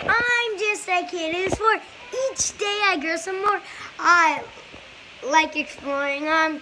I'm just a kid who's four. Each day I grow some more. I like exploring. I'm